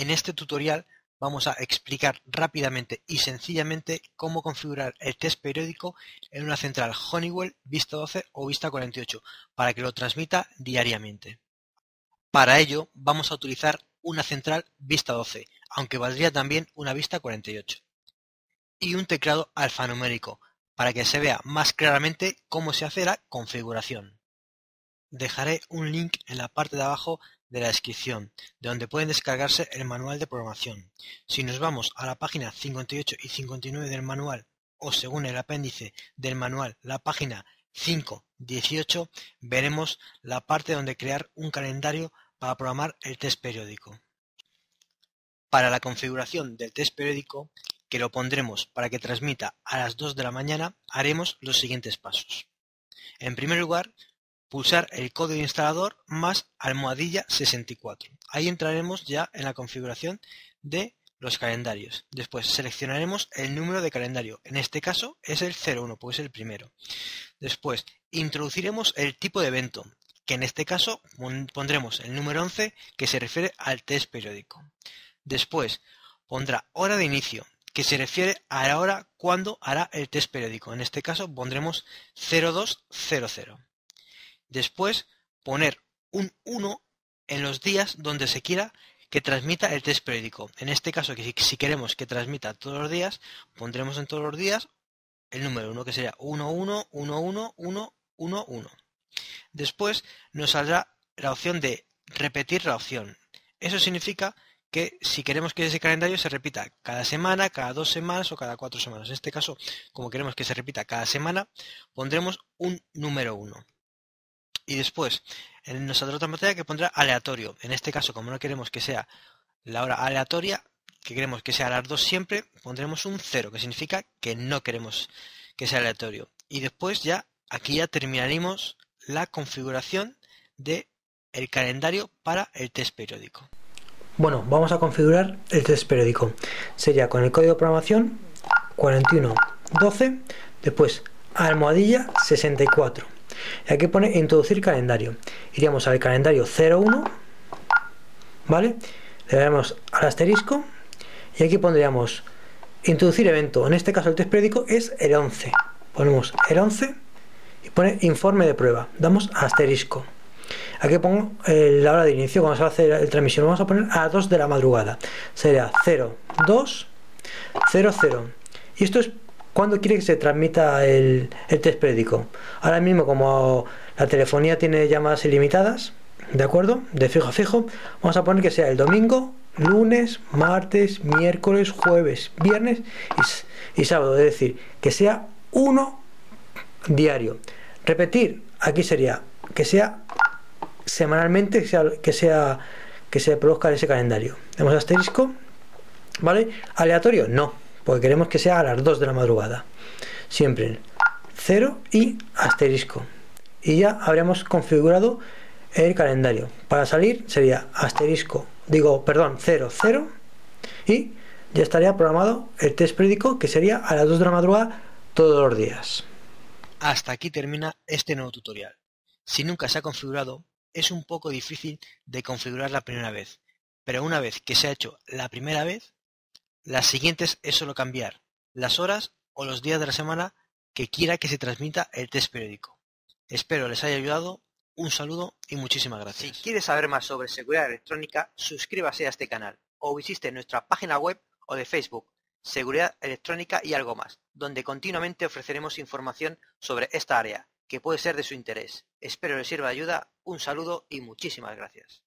En este tutorial vamos a explicar rápidamente y sencillamente cómo configurar el test periódico en una central Honeywell Vista 12 o Vista 48 para que lo transmita diariamente. Para ello vamos a utilizar una central Vista 12, aunque valdría también una Vista 48. Y un teclado alfanumérico para que se vea más claramente cómo se hace la configuración. Dejaré un link en la parte de abajo de la descripción, de donde pueden descargarse el manual de programación. Si nos vamos a la página 58 y 59 del manual, o según el apéndice del manual, la página 5.18, veremos la parte donde crear un calendario para programar el test periódico. Para la configuración del test periódico, que lo pondremos para que transmita a las 2 de la mañana, haremos los siguientes pasos. En primer lugar, pulsar el código instalador más almohadilla 64. Ahí entraremos ya en la configuración de los calendarios. Después seleccionaremos el número de calendario. En este caso es el 01, pues es el primero. Después introduciremos el tipo de evento, que en este caso pondremos el número 11 que se refiere al test periódico. Después pondrá hora de inicio, que se refiere a la hora cuando hará el test periódico. En este caso pondremos 0200. Después poner un 1 en los días donde se quiera que transmita el test periódico. En este caso, que si, queremos que transmita todos los días, pondremos en todos los días el número 1, que sería 1, 1, 1, 1, 1, 1, 1. Después nos saldrá la opción de repetir la opción. Eso significa que si queremos que ese calendario se repita cada semana, cada dos semanas o cada cuatro semanas. En este caso, como queremos que se repita cada semana, pondremos un número 1 y después nos saldrá otra pantalla que pondrá aleatorio. En este caso, como no queremos que sea la hora aleatoria, que queremos que sea las 2 siempre, pondremos un 0, que significa que no queremos que sea aleatorio. Y después ya, aquí ya terminaremos la configuración de el calendario para el test periódico. Bueno, vamos a configurar el test periódico. Sería con el código de programación 4112, después almohadilla 64 y aquí pone introducir calendario. Iríamos al calendario 01, ¿vale? Le daremos al asterisco y aquí pondríamos introducir evento. En este caso el test periódico es el 11. Ponemos el 11 y pone informe de prueba. Damos asterisco. Aquí pongo eh, la hora de inicio, cuando se va a hacer el transmisión, vamos a poner a las 2 de la madrugada. Sería 0, 2, 0, 0. Y esto es ¿Cuándo quiere que se transmita el, test periódico? Ahora mismo, como la telefonía tiene llamadas ilimitadas, ¿de acuerdo? De fijo a fijo, vamos a poner que sea el domingo, lunes, martes, miércoles, jueves, viernes y, sábado. Es decir, que sea uno diario. Repetir, aquí sería que sea semanalmente, que sea, que, se produzca ese calendario. Demos asterisco, ¿vale? Aleatorio, no porque queremos que sea a las 2 de la madrugada. Siempre 0 y asterisco. Y ya habremos configurado el calendario. Para salir sería asterisco, digo, perdón, 0, 0 y ya estaría programado el test periódico que sería a las 2 de la madrugada todos los días. Hasta aquí termina este nuevo tutorial. Si nunca se ha configurado, es un poco difícil de configurar la primera vez, pero una vez que se ha hecho la primera vez, las siguientes es solo cambiar las horas o los días de la semana que quiera que se transmita el test periódico. Espero les haya ayudado, un saludo y muchísimas gracias. Si quieres saber más sobre seguridad electrónica, suscríbase a este canal o visite nuestra página web o de Facebook, Seguridad Electrónica y algo más, donde continuamente ofreceremos información sobre esta área, que puede ser de su interés. Espero les sirva de ayuda, un saludo y muchísimas gracias.